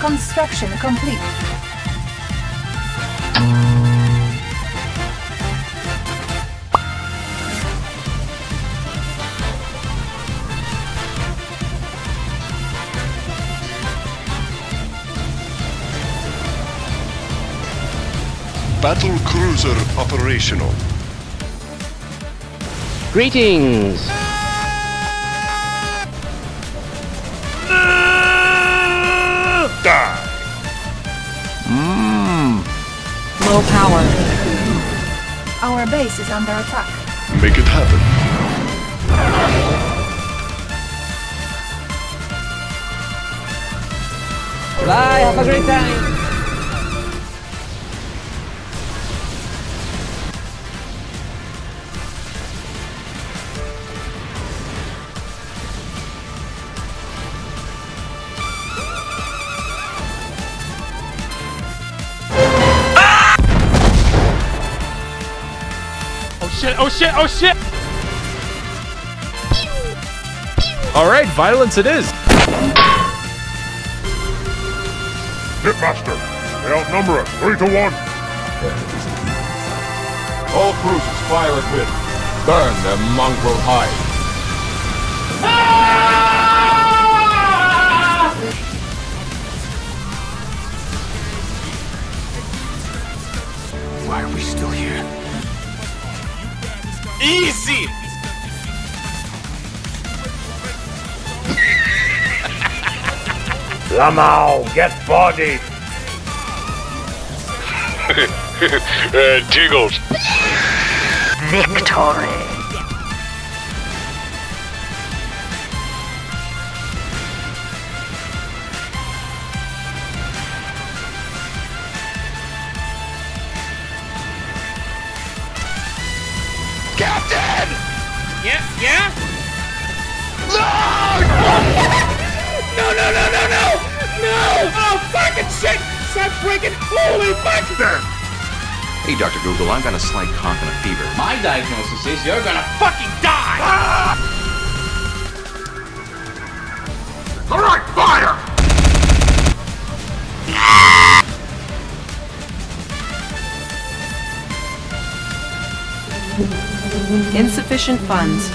Construction complete. Battlecruiser operational. Greetings! Low power. Our base is under attack. Make it happen. Bye, have a great time! Shit, oh shit, oh shit! Alright, violence it is. Hitmaster, they outnumber us three to one. All cruisers fire at will. Burn their mongrel hide. Why Easy! Lamau, get bodied! uh, Jiggles. Victory. Captain! Yeah, yeah? No! No, no, no, no, no! No! Oh, fucking shit! Stop breaking! Holy fuck! There! Hey, Dr. Google, I've got a slight cough and a fever. My diagnosis is you're gonna fucking die! Ah! All right, fire! Insufficient funds.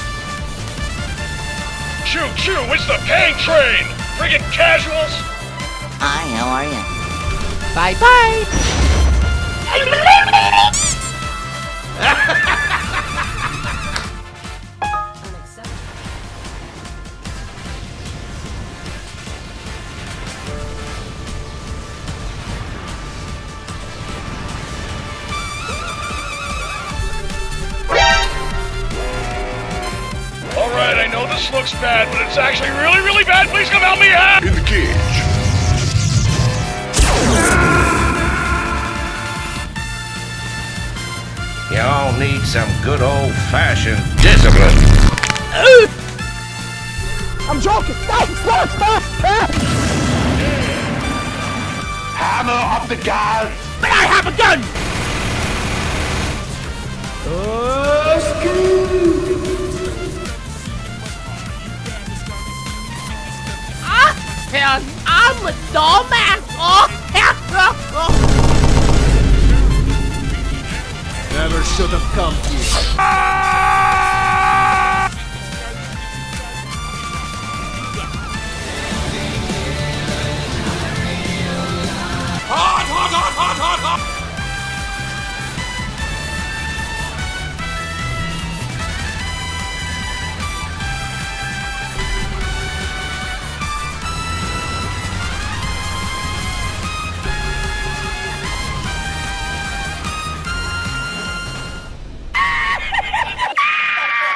Choo choo, it's the Pang Train! Friggin' casuals! Hi, how are you? Bye bye! this looks bad, but it's actually really, really bad. Please come help me out! In the cage. Y'all need some good old-fashioned discipline. I'm joking! Stop! Stop! Stop! Stop! Hammer up the gas! But I have a gun! Ah! Hell, I'm a dumbass! Oh! Never should have come here. Ah!